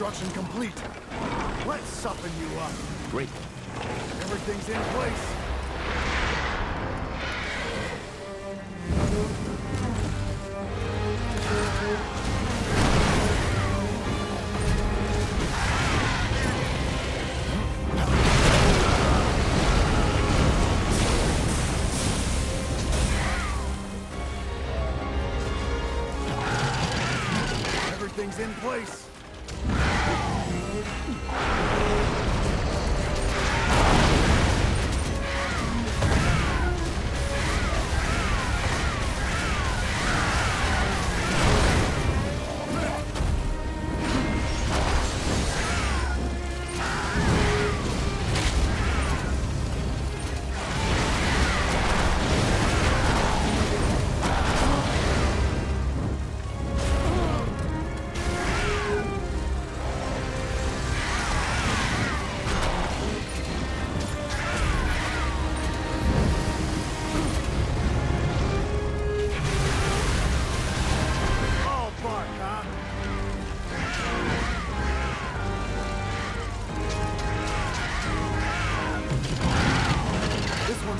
Construction complete. Let's soften you up. Great. Everything's in place. Everything's in place.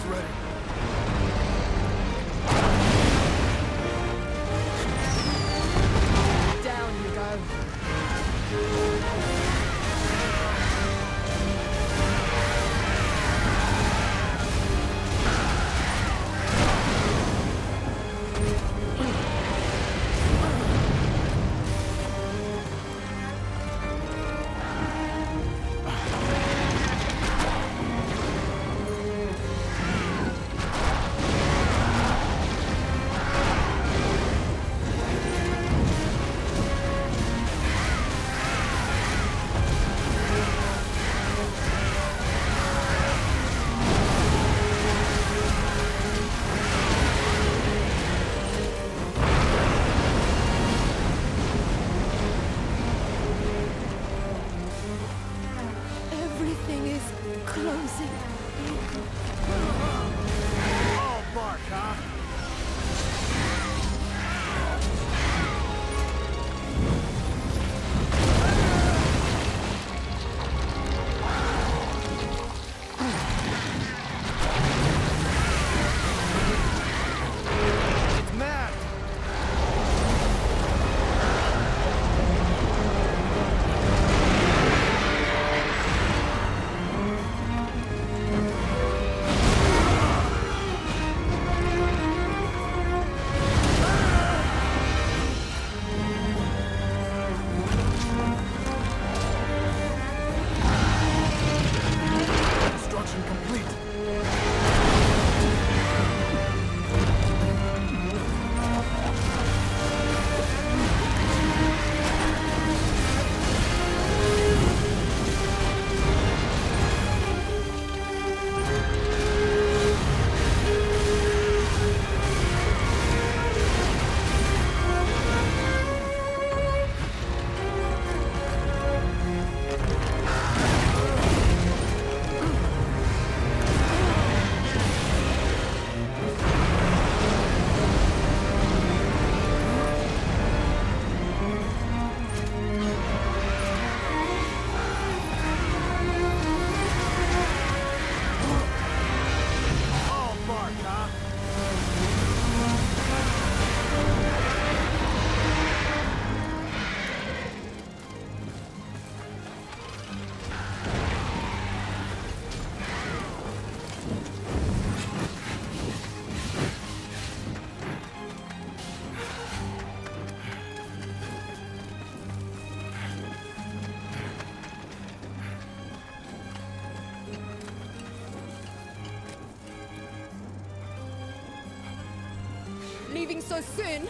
Ready. Closing. All bark, huh? Leaving so soon?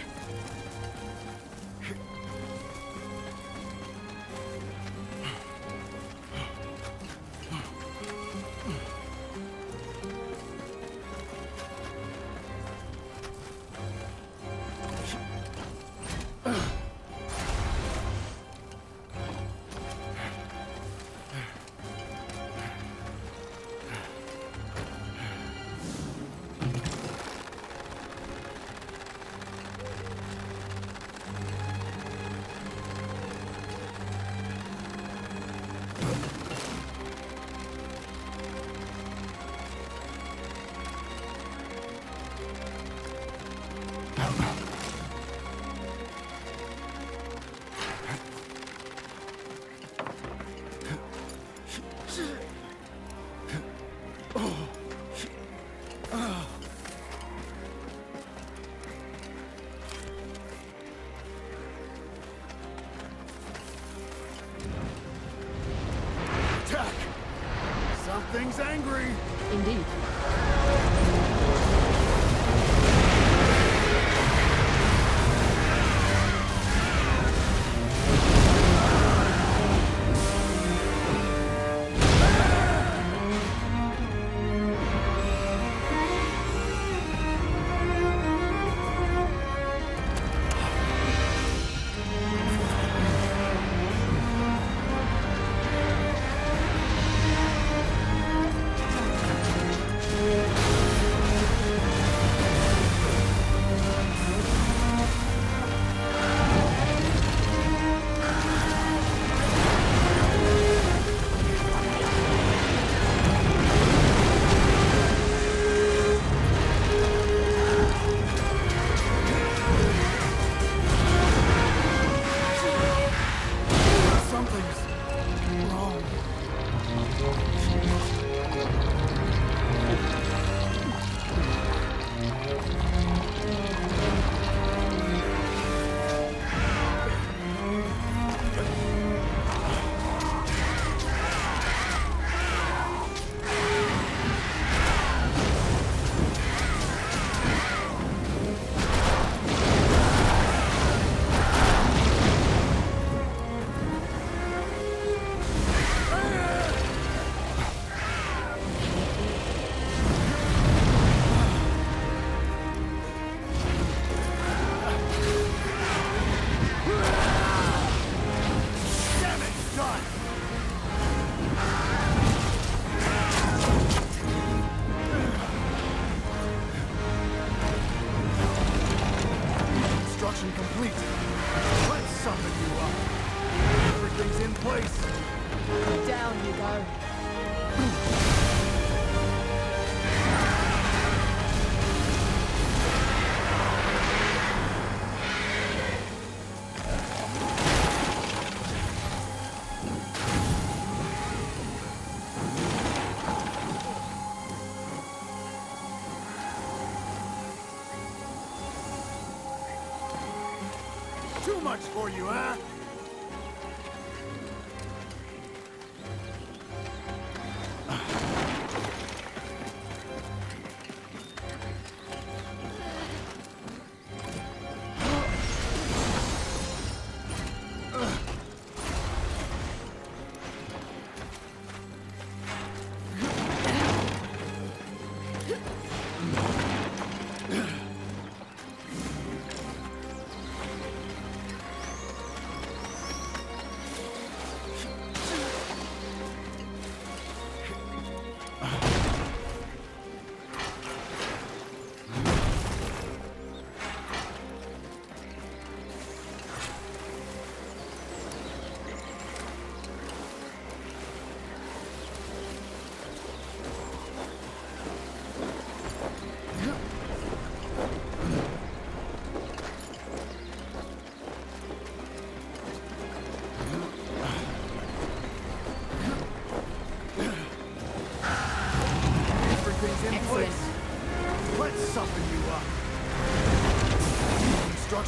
for you, huh?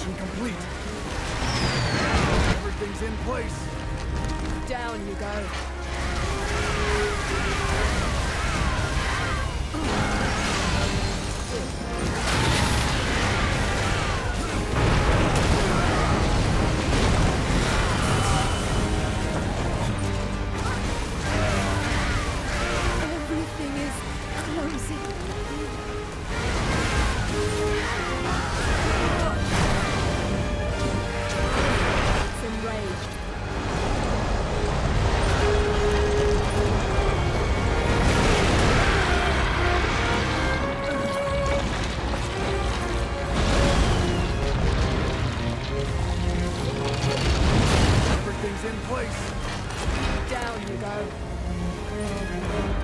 Complete. Everything's in place. Down you guys. guys.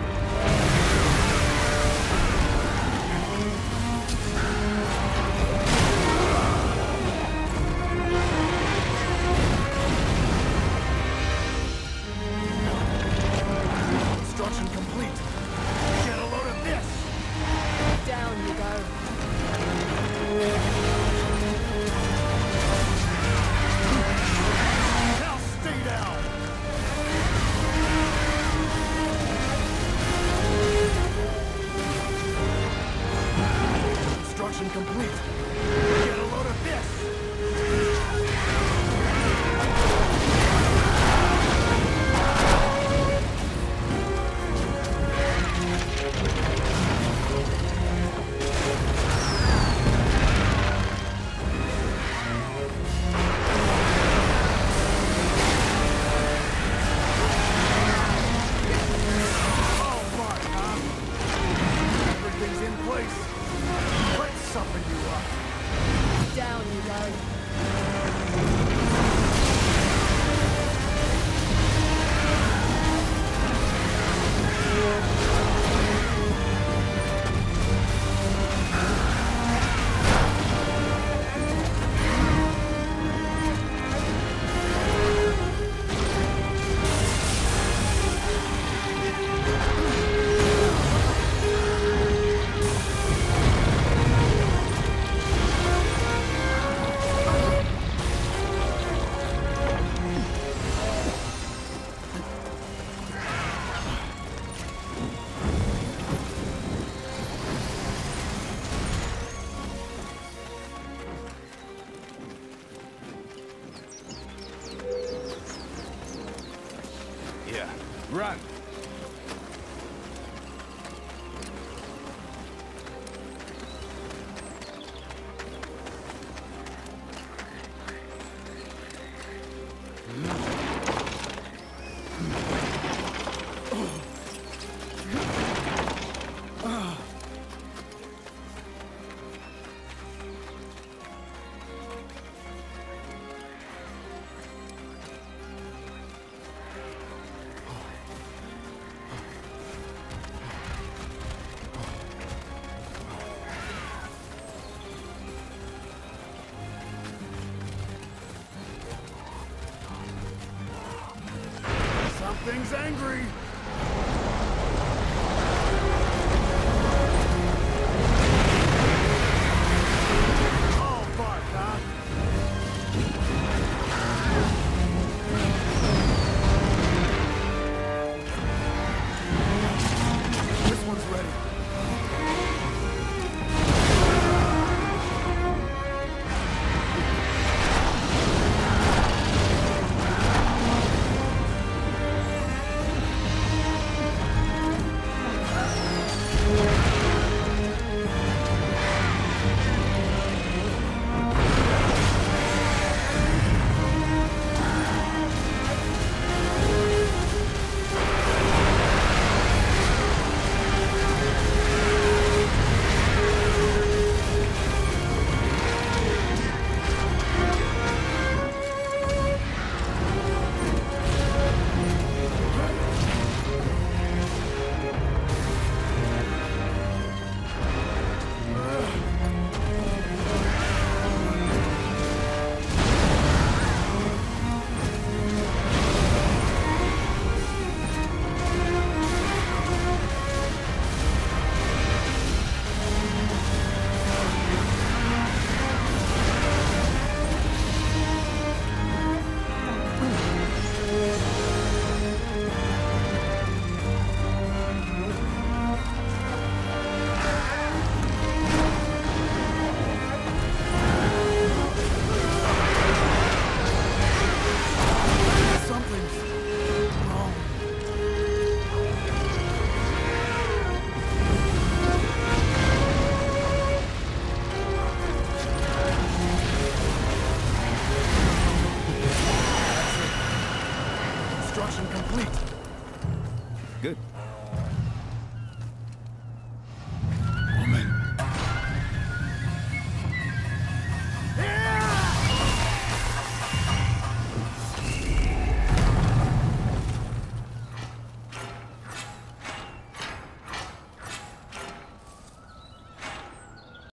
Something's angry! Construction complete. Good.